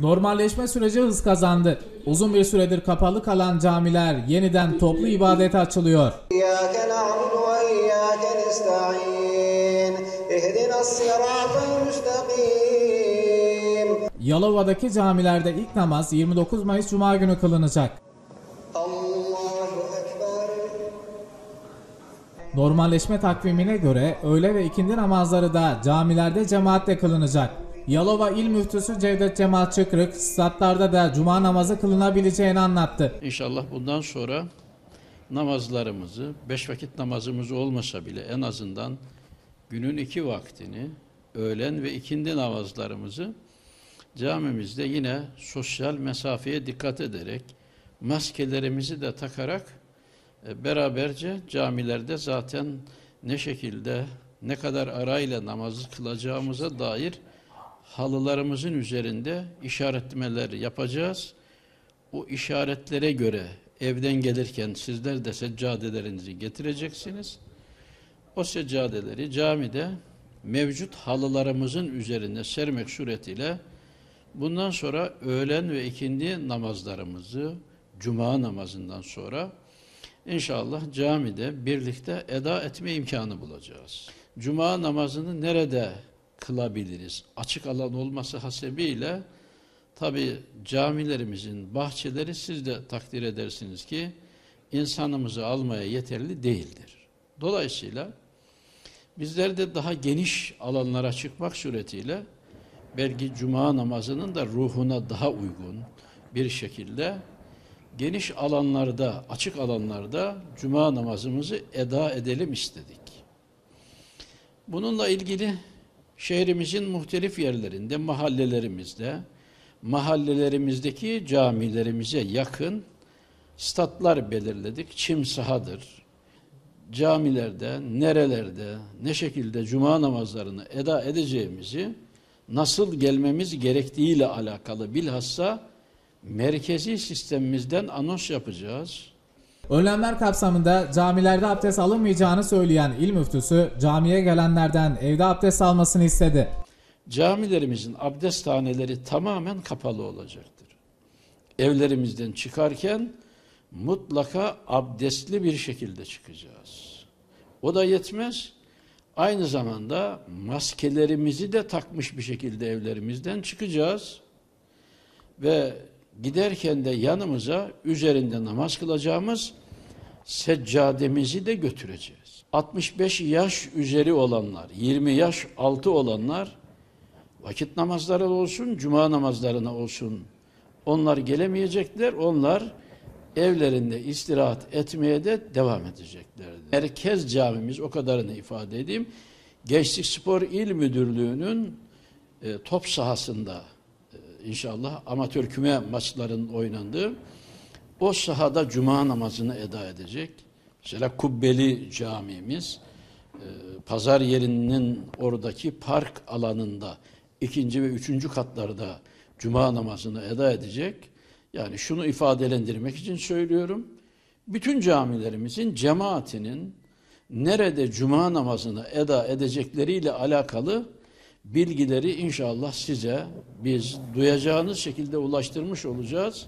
Normalleşme süreci hız kazandı. Uzun bir süredir kapalı kalan camiler yeniden toplu ibadete açılıyor. Yalova'daki camilerde ilk namaz 29 Mayıs Cuma günü kılınacak. Normalleşme takvimine göre öğle ve ikindi namazları da camilerde cemaatle kılınacak. Yalova İl Müftüsü Cevdet Cemal Çıkrık, statlarda da cuma namazı kılınabileceğini anlattı. İnşallah bundan sonra namazlarımızı, beş vakit namazımız olmasa bile en azından günün iki vaktini, öğlen ve ikindi namazlarımızı camimizde yine sosyal mesafeye dikkat ederek, maskelerimizi de takarak e, beraberce camilerde zaten ne şekilde, ne kadar arayla namazı kılacağımıza dair halılarımızın üzerinde işaretlemeler yapacağız o işaretlere göre evden gelirken sizler de seccadelerinizi getireceksiniz. O seccadeleri camide mevcut halılarımızın üzerine sermek suretiyle bundan sonra öğlen ve ikindi namazlarımızı cuma namazından sonra inşallah camide birlikte eda etme imkanı bulacağız. Cuma namazını nerede kılabiliriz? Açık alan olması hasebiyle Tabi camilerimizin bahçeleri siz de takdir edersiniz ki insanımızı almaya yeterli değildir. Dolayısıyla bizler de daha geniş alanlara çıkmak suretiyle belki cuma namazının da ruhuna daha uygun bir şekilde geniş alanlarda, açık alanlarda cuma namazımızı eda edelim istedik. Bununla ilgili şehrimizin muhtelif yerlerinde, mahallelerimizde, mahallelerimizdeki camilerimize yakın statlar belirledik. Çim sahadır. Camilerde, nerelerde, ne şekilde cuma namazlarını eda edeceğimizi, nasıl gelmemiz gerektiğiyle alakalı bilhassa merkezi sistemimizden anons yapacağız. Önlemler kapsamında camilerde abdest alınmayacağını söyleyen il müftüsü camiye gelenlerden evde abdest almasını istedi. Camilerimizin abdesthaneleri tamamen kapalı olacaktır. Evlerimizden çıkarken mutlaka abdestli bir şekilde çıkacağız. O da yetmez. Aynı zamanda maskelerimizi de takmış bir şekilde evlerimizden çıkacağız. Ve giderken de yanımıza üzerinde namaz kılacağımız seccademizi de götüreceğiz. 65 yaş üzeri olanlar, 20 yaş altı olanlar vakit namazları olsun, cuma namazlarına olsun. Onlar gelemeyecekler, onlar evlerinde istirahat etmeye de devam edeceklerdir. Merkez camimiz o kadarını ifade edeyim. Gençlik Spor İl Müdürlüğü'nün e, top sahasında inşallah amatör küme maçların oynandığı o sahada cuma namazını eda edecek. Mesela Kubbeli camimiz e, pazar yerinin oradaki park alanında ikinci ve üçüncü katlarda cuma namazını eda edecek. Yani şunu ifadelendirmek için söylüyorum. Bütün camilerimizin cemaatinin nerede cuma namazını eda edecekleriyle alakalı bilgileri inşallah size biz duyacağınız şekilde ulaştırmış olacağız.